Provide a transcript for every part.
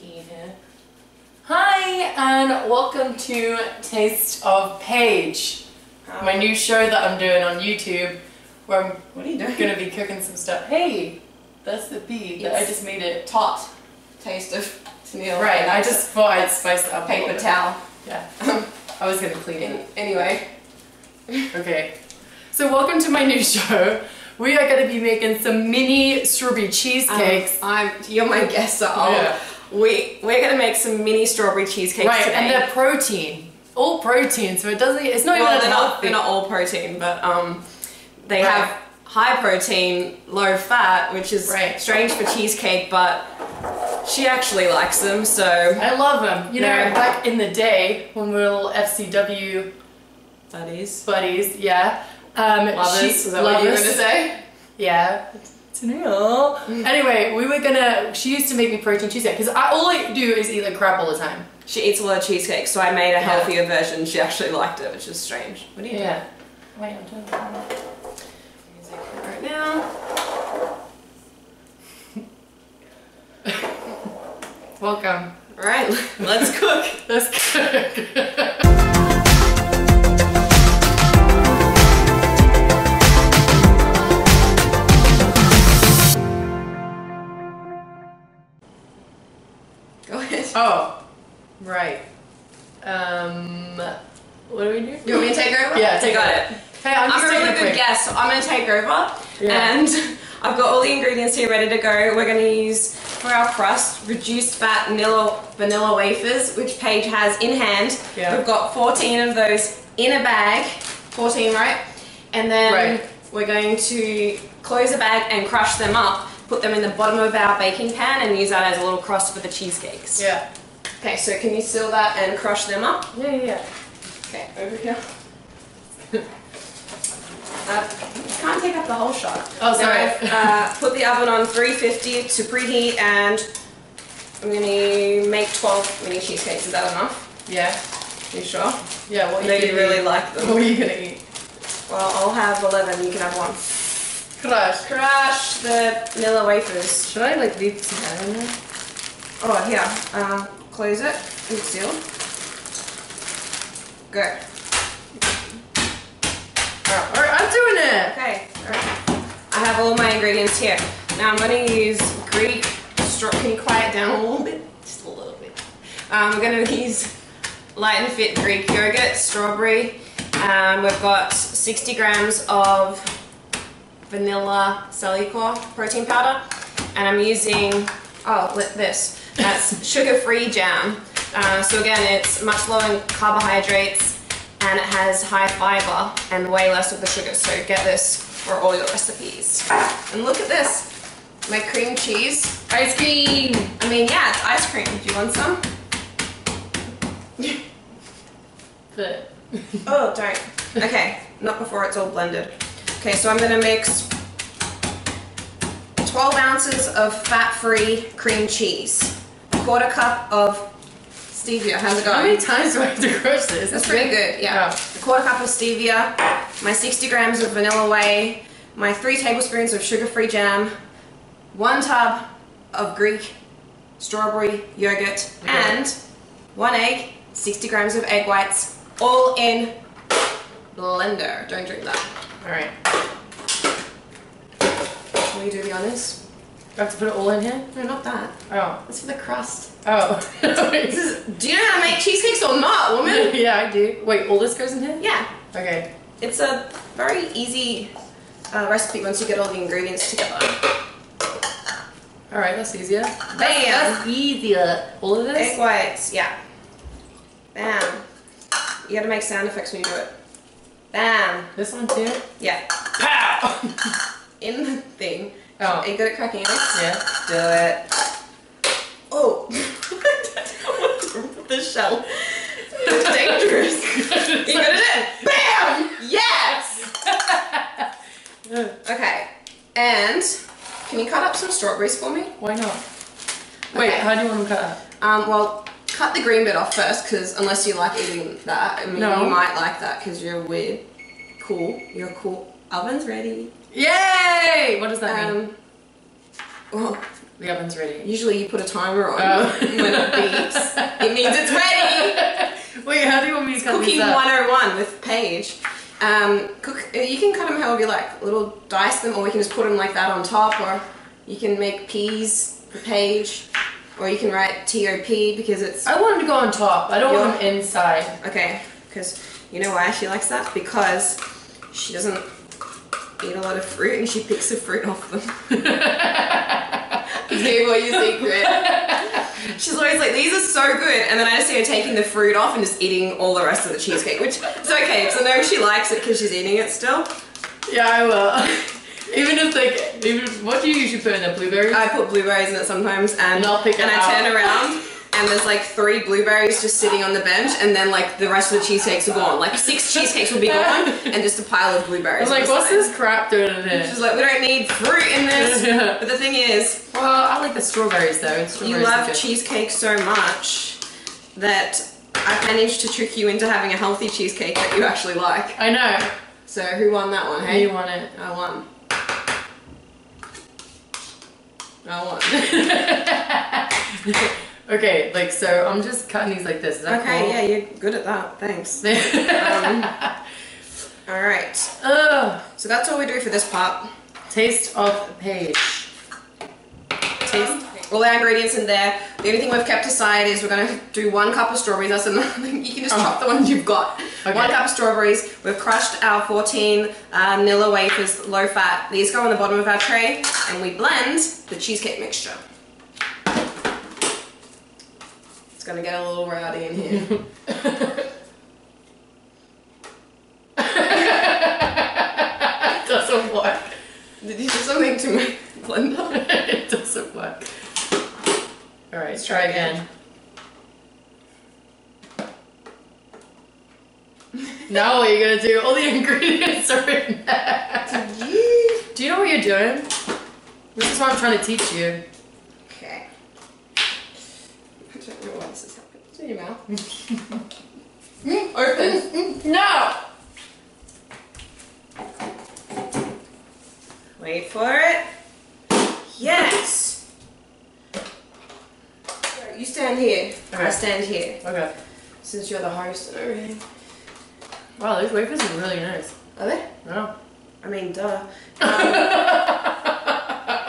key here. Hi, and welcome to Taste of Paige, my new show that I'm doing on YouTube, where I'm What are you doing? gonna be cooking some stuff. Hey, that's the bee. that I just made it. Tot. Taste of Tenille. Right, I just thought I'd spice it up. paper towel. Yeah, I was gonna clean it. Anyway, Okay, so welcome to my new show. We are gonna be making some mini strawberry cheesecakes. um, I'm you're my guest, so I'll- Yeah. We we're gonna make some mini strawberry cheesecakes right, today. and they're protein, all protein, so it doesn't. It's not well, even they're not they're not all protein, but um, they Right. have high protein, low fat, which is Right. strange for cheesecake, but she actually likes them, so I love them. You know, back in the day when we were little FCW buddies, buddies, yeah. Um, lovers. she- Is that what you were gonna say? Yeah. Anyway, we were gonna. She used to make me protein cheesecake because I all I do is eat like crap all the time. She eats a lot of cheesecake, so I made a Yeah. healthier version. She actually liked it, which is strange. What are you doing? Yeah. Wait, I'm doing that. Music right now. Welcome. All right, let's cook. Let's cook. oh, right. Um, what do we do? You want me to take over? Yeah, take got over. it. Hey, I'm, I'm, just a taking really good break. guest, so I'm going to take over. Yeah. And I've got all the ingredients here ready to go. We're going to use for our crust reduced fat vanilla vanilla wafers, which Paige has in hand. Yeah. We've got 14 of those in a bag. 14, right? And then Right. we're going to close the bag and crush them up. Put them in the bottom of our baking pan and use that as a little crust for the cheesecakes. Yeah. Okay, so can you seal that and crush them up? Yeah, yeah, yeah. Okay, over here. Uh, can't take up the whole shot. Oh, sorry. Now I've uh, put the oven on 350 to preheat and I'm going to make 12 mini cheesecakes. Is that enough? Yeah. You sure? Yeah, what know you really eat? like them. What are you gonna eat? Well, I'll have 11. You can have one. Crush. Crush the vanilla wafers. Should I like leave some air in there? Oh, here. Uh, close it and seal. Go. Alright, alright, I'm doing it! Okay, alright. I have all my ingredients here. Now I'm going to use Greek straw. Can you quiet down a little bit? Just a little bit. Um, we're going to use light and fit Greek yogurt, strawberry. Um, we've got 60 grams of vanilla Cellucor protein powder. And I'm using, oh, this. That's sugar-free jam. Uh, so again, it's much lower in carbohydrates and it has high fiber and way less of the sugar. So get this for all your recipes. And look at this, my cream cheese. Ice cream! I mean, yeah, it's ice cream. Do you want some? Oh, don't. Okay, not before it's all blended. Okay, so I'm gonna mix 12 ounces of fat-free cream cheese, a quarter cup of stevia. How's it going? how many times do I have to crush this? That's pretty good, yeah. Oh. A quarter cup of stevia, my 60 grams of vanilla whey, my three tablespoons of sugar-free jam, one tub of Greek strawberry yogurt, Okay. and one egg, 60 grams of egg whites, all in blender. Don't drink that. Alright. Will you do the honors? Do I have to put it all in here? No, not that. Oh. That's for the crust. Oh. Is, do you know how to make cheesecakes or not, woman? yeah, I do. Wait, all this goes in here? Yeah. Okay. It's a very easy uh, recipe once you get all the ingredients together. Alright, that's easier. Bam! That's easier. All of this? Egg whites, yeah. Bam. You gotta make sound effects when you do it. Bam. This one too? Yeah. Pow! In the thing. Oh. Are you good at cracking eggs? Yeah. Do it. Oh. the shell. It's dangerous. you good at it? Bam! Yes! Okay. And can you cut up some strawberries for me? Why not? Wait, Okay. how do you want them cut? Um, well, cut the green bit off first, because unless you like eating that, I mean, No. you might like that because you're weird. Cool. You're cool. Oven's ready. Yay! What does that mean? Um, well, The oven's ready. Usually you put a timer on Oh. when it beeps. It means it's ready. Wait, how do you want me to cut Cooking 101 with Paige. Um, cook. You can cut them however you like. Little dice them, or we can just put them like that on top, or you can make peas for Paige, or you can write T-O-P because it's I want them to go on top. I don't want Yeah. them inside. Okay, because you know why she likes that? Because she doesn't eat a lot of fruit and she picks the fruit off them. Give what your secret. She's always like, these are so good, and then I just see her taking the fruit off and just eating all the rest of the cheesecake, which is okay, because I know she likes it because she's eating it still. Yeah, I will. even if like, even what do you usually put in there? Blueberries? I put blueberries in it sometimes, and, And I'll pick it and I out. turn around. And there's like three blueberries just sitting on the bench, and then like the rest of the cheesecakes are gone. Like six cheesecakes will be gone, and just a pile of blueberries. I'm like, what's side. this crap doing in here? She's like, we don't need fruit in this. Yeah. But the thing is, Well, I like the strawberries though. Strawberries you love cheesecake so much that I managed to trick you into having a healthy cheesecake that you actually like. I know. So who won that one, hey? you won it? I won. I won. okay, like so I'm just cutting these like this. Is that okay, cool? yeah, you're good at that. Thanks. yeah. Um, all right. Ugh. So that's all we do for this part. Taste of Paige. Taste all our ingredients in there. The only thing we've kept aside is we're gonna do one cup of strawberries. That's another thing. You can just Oh. chop the ones you've got. Okay. One cup of strawberries. We've crushed our 14 uh, Nilla wafers, low fat. These go on the bottom of our tray, and we blend the cheesecake mixture. It's gonna get a little rowdy in here. it doesn't work. Did you do something to my blender? it doesn't work. Alright, let's try again. Now what are you gonna do? All the ingredients are in there. Do you know what you're doing? This is what I'm trying to teach you. Okay. I don't know why this is happening. It's in your mouth. Mm, open. Mm, mm, no! Wait for it. Yes. Right, You stand here. I stand here. Okay. Since you're the host and everything. Wow, these wafers are really nice. Are they? Yeah. I mean, duh.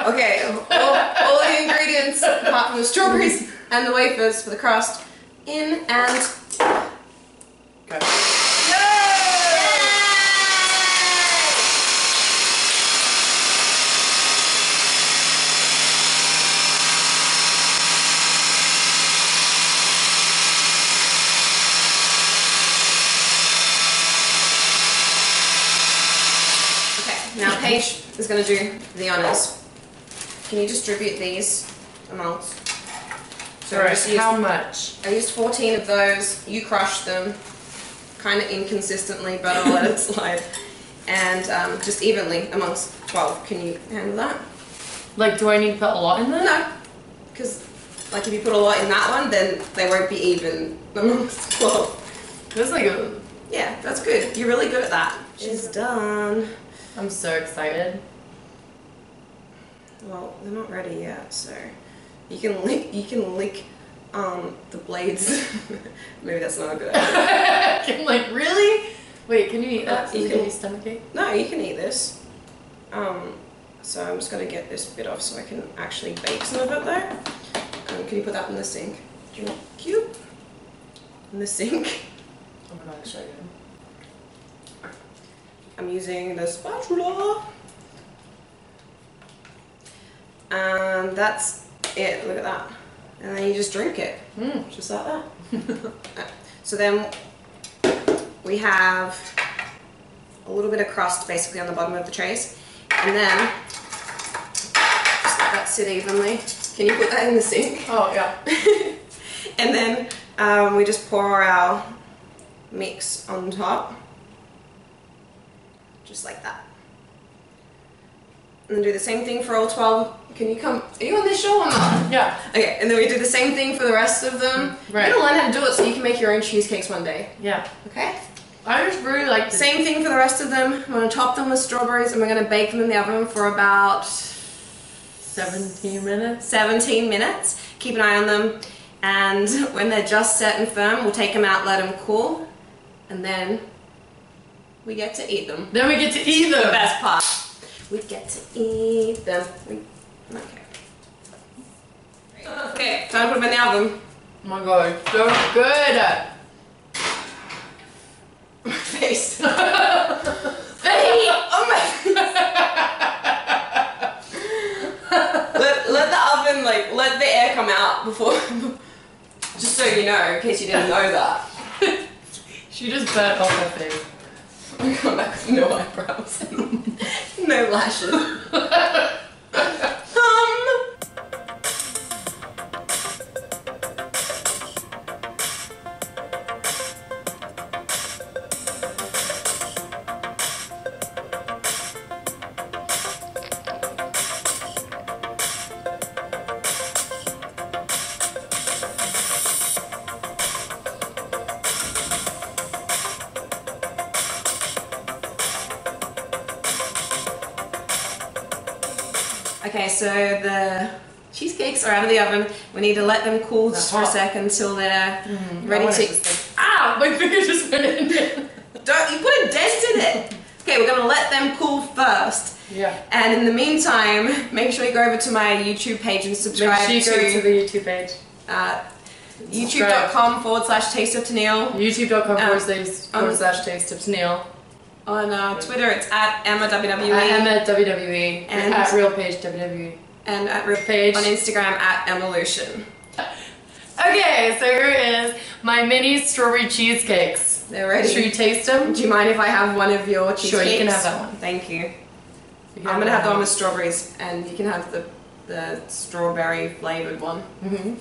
Um, okay, all, all the ingredients, apart from the strawberries and the wafers for the crust, in and. Okay. Okay, now is going to do the honours. Can you distribute these amounts? So I Alright, just used, how much? I used 14 of those. You crushed them, kind of inconsistently, but I'll let it slide. And um, just evenly amongst 12. Can you handle that? Like, do I need to put a lot in there? No, because like if you put a lot in that one, then they won't be even amongst 12. That's is like a, Yeah, that's good. You're really good at that. She's done. I'm so excited. Well, they're not ready yet, so you can lick. You can lick um, the blades. Maybe that's not a good idea. I'm like, really? Wait, can you eat that? Uh, you can- you stomachache? No, you can eat this. Um, so I'm just gonna get this bit off so I can actually bake some of it though. Um, can you put that in the sink? Do you? In the sink. God, it's so good. I'm using the spatula. And that's it, look at that. And then you just drink it, Mm. just like that. So then we have a little bit of crust basically on the bottom of the trays. And then just let that sit evenly. Can you put that in the sink? Oh, yeah. and then um, we just pour our mix on top. Just like that. And then do the same thing for all 12. Can you come? Are you on this show or not? Yeah. Okay, and then we do the same thing for the rest of them. Right. You're gonna learn how to do it so you can make your own cheesecakes one day. Yeah. Okay? I just really like the Same thing for the rest of them. I'm gonna top them with strawberries and we're gonna bake them in the oven for about 17 minutes. 17 minutes. Keep an eye on them. And when they're just set and firm, we'll take them out, let them cool, and then we get to eat them. Then we get to eat The them. best part. We get to eat them. We, okay. Okay, time to put them in the oven. Oh my god, so good. Face. Hey! Oh my let, let the oven, like, let the air come out before. Just so you know, in case you didn't know that. She just burnt off her face. We come back with no eyebrows. no lashes. so the cheesecakes are out of the oven. We need to let them cool just for a second until they're I ready to. Ow! My finger just went in. Don't you put a dent in it? Okay, we're gonna let them cool first. Yeah. And in the meantime, make sure you go over to my YouTube page and subscribe Make sure you go to to, the YouTube page. uh, youtube.com forward slash taste of Tenille. YouTube.com Um, forward slash forward um, slash taste tips Neil. On uh, Twitter, it's at Emma WWE. At WWE. And- at real Paige WWE. and at Real Paige. on Instagram at Emmalution. Okay, so here is my mini strawberry cheesecakes. They're ready. Should we taste them? Do you mind if I have one of your cheesecakes? Sure, you can have that one. Thank you. You I'm gonna have the one with strawberries, and you can have the the strawberry flavored one. Mhm.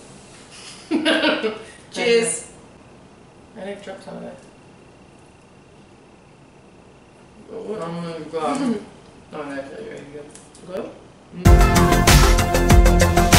Cheers. I think drop some of it. I'm gonna go I'm actually, you ready to go? Go?